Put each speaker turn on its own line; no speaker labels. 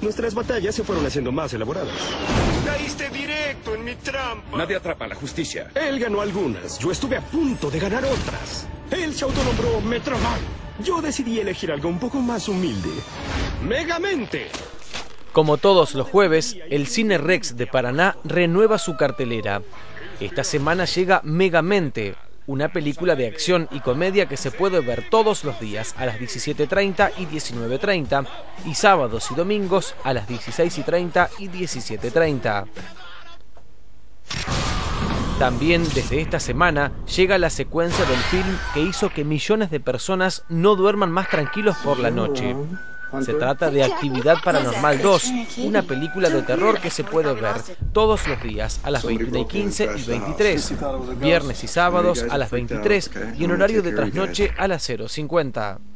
Nuestras batallas se fueron haciendo más elaboradas.
Caíste directo en mi trampa.
Nadie atrapa a la justicia.
Él ganó algunas, yo estuve a punto de ganar otras. Él se autonombró Metroman. Yo decidí elegir algo un poco más humilde. Megamente.
Como todos los jueves, el Cine Rex de Paraná renueva su cartelera. Esta semana llega Megamente, una película de acción y comedia que se puede ver todos los días a las 17.30 y 19.30 y sábados y domingos a las 16.30 y 17.30. También desde esta semana llega la secuencia del film que hizo que millones de personas no duerman más tranquilos por la noche. Se trata de Actividad Paranormal 2, una película de terror que se puede ver todos los días a las 21 y 15 y 23, viernes y sábados a las 23 y en horario de trasnoche a las 0.50.